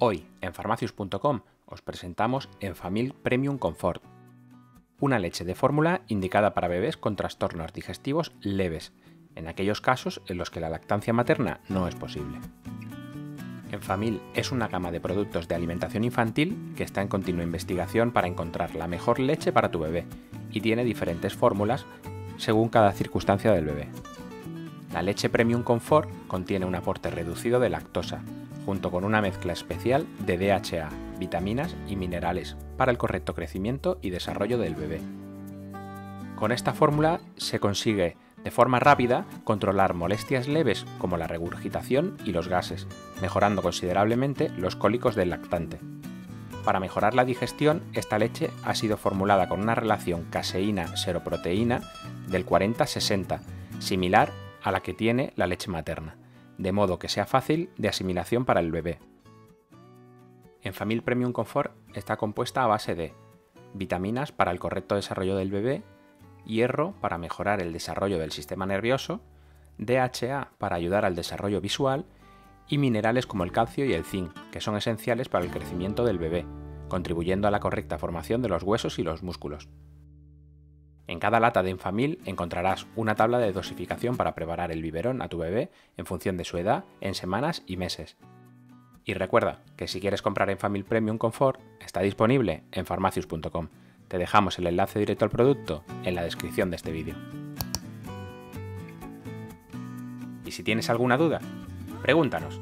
Hoy, en farmacius.com, os presentamos Enfamil Premium Comfort, una leche de fórmula indicada para bebés con trastornos digestivos leves, en aquellos casos en los que la lactancia materna no es posible. Enfamil es una gama de productos de alimentación infantil que está en continua investigación para encontrar la mejor leche para tu bebé y tiene diferentes fórmulas según cada circunstancia del bebé. La leche Premium Comfort contiene un aporte reducido de lactosa, junto con una mezcla especial de DHA, vitaminas y minerales para el correcto crecimiento y desarrollo del bebé. Con esta fórmula se consigue de forma rápida controlar molestias leves como la regurgitación y los gases, mejorando considerablemente los cólicos del lactante. Para mejorar la digestión, esta leche ha sido formulada con una relación caseína-seroproteína del 40-60, similar a la que tiene la leche materna de modo que sea fácil de asimilación para el bebé. Enfamil Premium Comfort está compuesta a base de vitaminas para el correcto desarrollo del bebé, hierro para mejorar el desarrollo del sistema nervioso, DHA para ayudar al desarrollo visual y minerales como el calcio y el zinc, que son esenciales para el crecimiento del bebé, contribuyendo a la correcta formación de los huesos y los músculos. En cada lata de Enfamil encontrarás una tabla de dosificación para preparar el biberón a tu bebé en función de su edad, en semanas y meses. Y recuerda que si quieres comprar Enfamil Premium Comfort, está disponible en farmacius.com. Te dejamos el enlace directo al producto en la descripción de este vídeo. Y si tienes alguna duda, pregúntanos